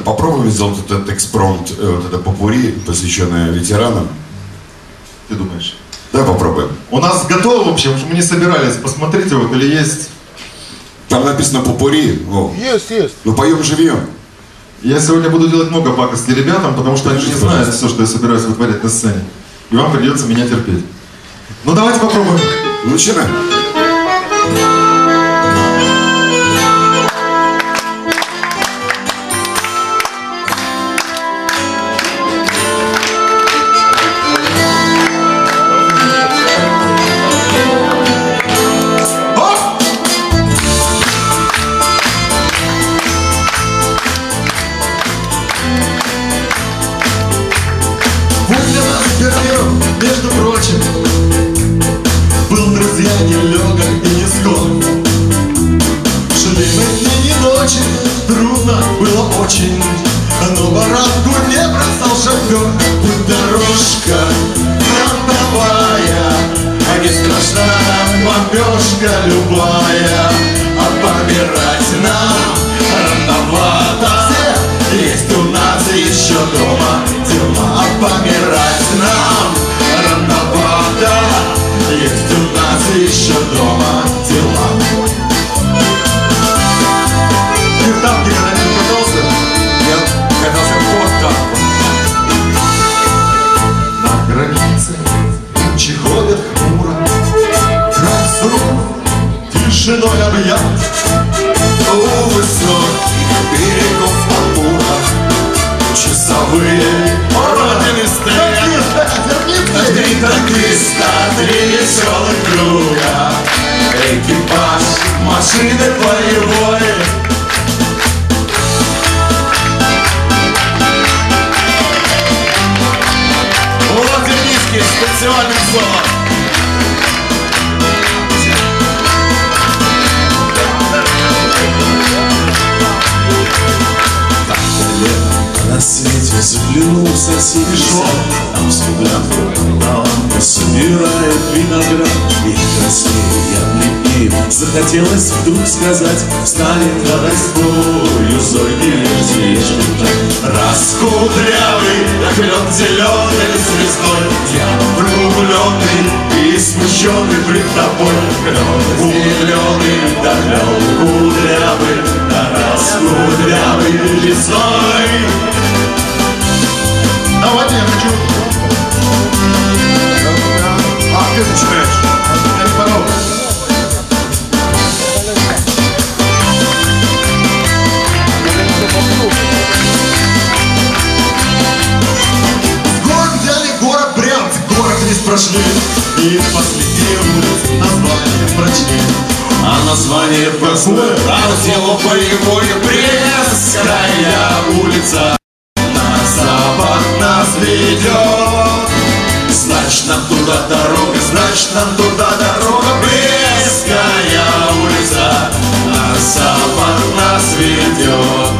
попробуем, попробуем сделать этот экспромт, э, вот это попури, посвященное ветеранам. Ты думаешь? Давай попробуем. У нас готово, в общем, мы не собирались. Посмотрите, вот или есть. Там написано попури. О. Есть, есть. Ну поем живьем. Я сегодня буду делать много пакостей ребятам, потому что они не знают все, что я собираюсь вытворять на сцене. И вам придется меня терпеть. Ну давайте попробуем. Начинаем. Но баранку не бросал шофер Путь дорожка фронтовая А не страшна бомбежка любая. А помирать нам рановато. Есть у нас еще дома дела А помирать нам рановато. Есть у нас еще дома тишиной объят. У высоких берегов Амура Часовые Родины стоят Три танкиста, три веселых друга Экипаж машины боевой. Вот Дениски с танцевальным На свете заглянул в соседей Там студентка собирает виноград. И краснее и захотелось вдруг сказать Станет радостью зойки летишь Раскудрявый, лед зеленой звездой. Я влюбленный и смущенный пред тобой. Клен зеленый, да клен кудрявый Да весной Давайте А, ты начинаешь Я не весь прошли. И последние улицы название прочли. А название простое, а дело боевое Брестская улица. На запад нас ведет нам туда дорога, значит нам туда дорога Брестская улица На запад нас ведет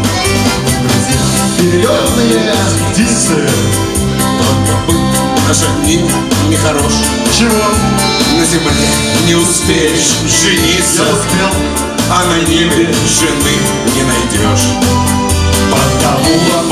Перелетные птицы Наши дни нехорош. Чего? На земле не успеешь жениться, Я успел а на небе жены не найдешь. Потому,